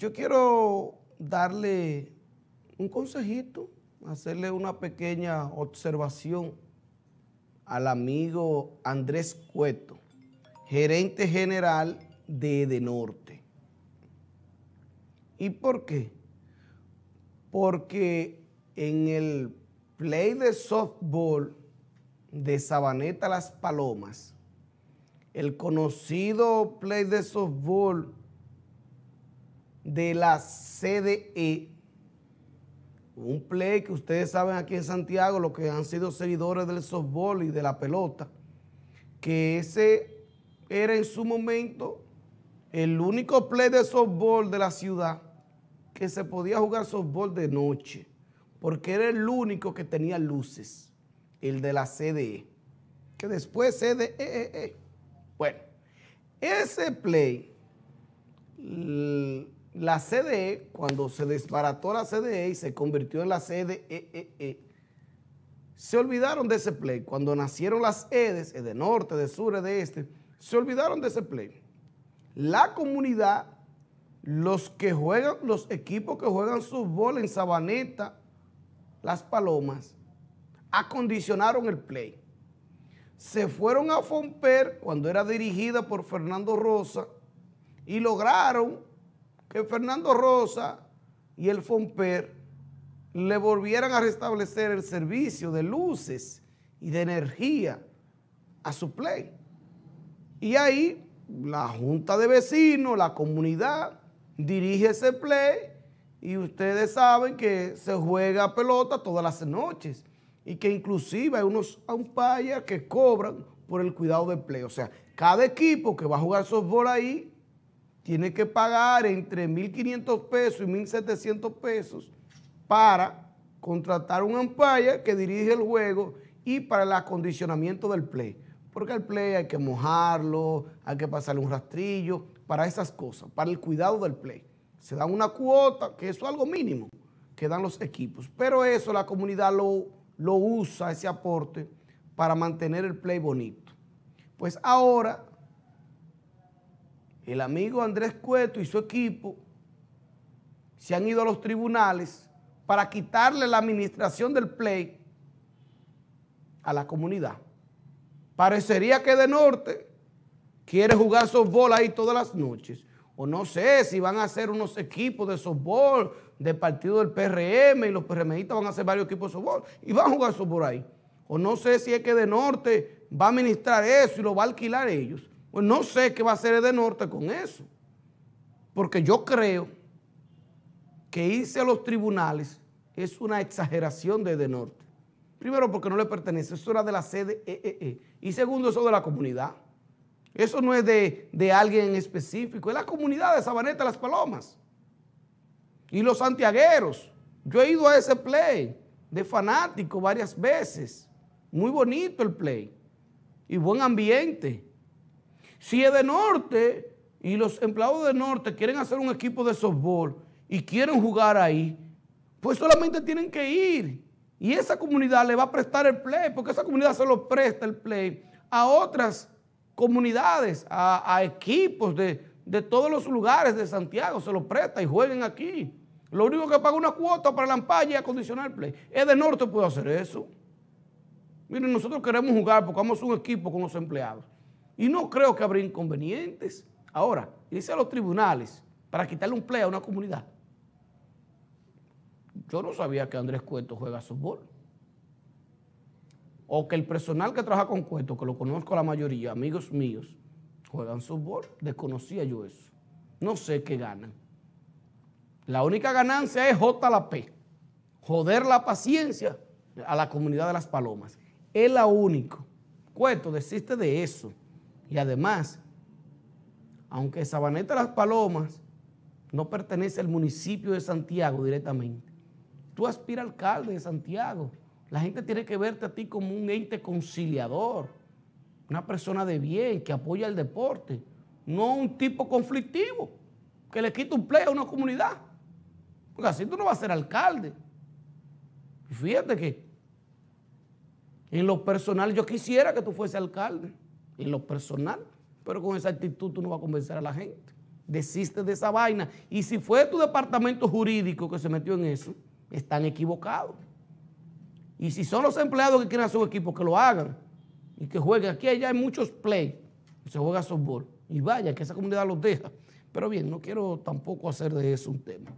yo quiero darle un consejito, hacerle una pequeña observación al amigo Andrés Cueto, gerente general de Edenorte. ¿Y por qué? Porque en el play de softball de Sabaneta Las Palomas, el conocido play de softball de la CDE, un play que ustedes saben aquí en Santiago, los que han sido seguidores del softball y de la pelota, que ese era en su momento el único play de softball de la ciudad que se podía jugar softball de noche, porque era el único que tenía luces, el de la CDE, que después CDE, e, e. bueno, ese play, la CDE, cuando se desbarató la CDE y se convirtió en la CDE, e, se olvidaron de ese play. Cuando nacieron las EDES, de norte, de sur, de este, se olvidaron de ese play. La comunidad, los que juegan, los equipos que juegan fútbol en Sabaneta, Las Palomas, acondicionaron el play. Se fueron a Fomper cuando era dirigida por Fernando Rosa y lograron que Fernando Rosa y el FOMPER le volvieran a restablecer el servicio de luces y de energía a su play. Y ahí la junta de vecinos, la comunidad, dirige ese play y ustedes saben que se juega pelota todas las noches y que inclusive hay unos umpires que cobran por el cuidado del play. O sea, cada equipo que va a jugar softball ahí tiene que pagar entre 1.500 pesos y 1.700 pesos para contratar un umpire que dirige el juego y para el acondicionamiento del play. Porque el play hay que mojarlo, hay que pasarle un rastrillo, para esas cosas, para el cuidado del play. Se da una cuota, que eso es algo mínimo, que dan los equipos. Pero eso la comunidad lo, lo usa, ese aporte, para mantener el play bonito. Pues ahora el amigo Andrés Cueto y su equipo se han ido a los tribunales para quitarle la administración del play a la comunidad. Parecería que de norte quiere jugar softball ahí todas las noches. O no sé si van a hacer unos equipos de softball de partido del PRM y los PRMistas van a hacer varios equipos de softball y van a jugar softball ahí. O no sé si es que de norte va a administrar eso y lo va a alquilar ellos. Pues no sé qué va a hacer de norte con eso. Porque yo creo que irse a los tribunales es una exageración de de norte. Primero porque no le pertenece, eso era de la sede e e e. Y segundo, eso de la comunidad. Eso no es de, de alguien en específico, es la comunidad de Sabaneta Las Palomas. Y los santiagueros. Yo he ido a ese play de fanático varias veces. Muy bonito el play. Y buen ambiente. Si es de norte y los empleados de norte quieren hacer un equipo de softball y quieren jugar ahí, pues solamente tienen que ir. Y esa comunidad le va a prestar el play, porque esa comunidad se lo presta el play a otras comunidades, a, equipos de, de, todos los lugares de Santiago, se lo presta y jueguen aquí. Lo único que paga una cuota para la ampalla y acondicionar el play. Es de norte puede hacer eso. Miren, nosotros queremos jugar porque vamos a un equipo con los empleados. Y no creo que habrá inconvenientes. Ahora, irse a los tribunales para quitarle un play a una comunidad. Yo no sabía que Andrés Cueto juega softball. O que el personal que trabaja con Cueto, que lo conozco la mayoría, amigos míos, juegan softball. Desconocía yo eso. No sé qué ganan. La única ganancia es P. Joder la paciencia a la comunidad de las palomas. Es la única. Cueto, desiste de eso. Y además, aunque Sabaneta Las Palomas no pertenece al municipio de Santiago directamente, tú aspiras alcalde de Santiago. La gente tiene que verte a ti como un ente conciliador, una persona de bien que apoya el deporte, no un tipo conflictivo que le quita un play a una comunidad. Porque así tú no vas a ser alcalde. Fíjate que en lo personal yo quisiera que tú fuese alcalde en lo personal, pero con esa actitud tú no vas a convencer a la gente. Desiste de esa vaina. Y si fue tu departamento jurídico que se metió en eso, están equivocados. Y si son los empleados que quieren hacer su equipo, que lo hagan y que jueguen. Aquí allá hay muchos play, se juega softball. Y vaya, que esa comunidad los deja. Pero bien, no quiero tampoco hacer de eso un tema.